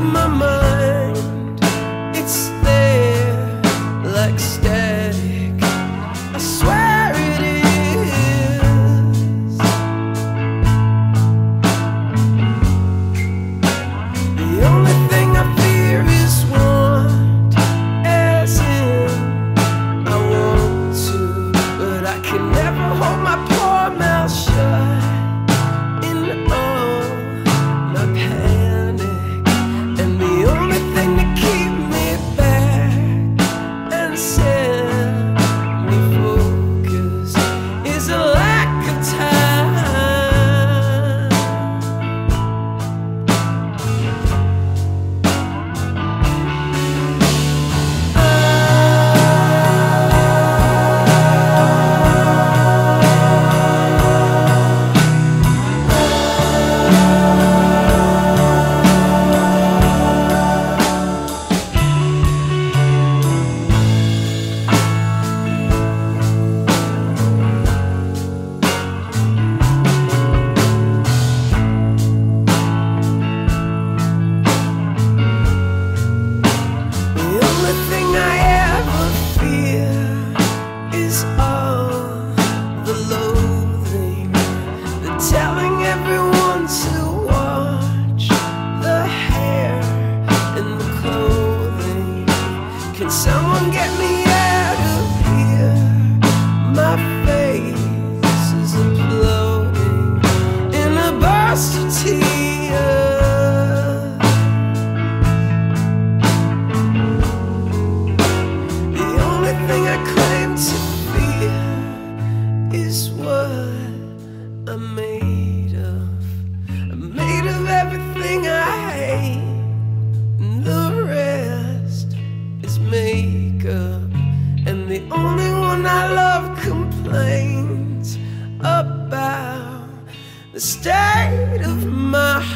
my mind. It's there like static. I swear it is. The only thing I fear is want, as in I want to, but I can never hold my poor what I'm made of. I'm made of everything I hate, and the rest is makeup. And the only one I love complains about the state of my heart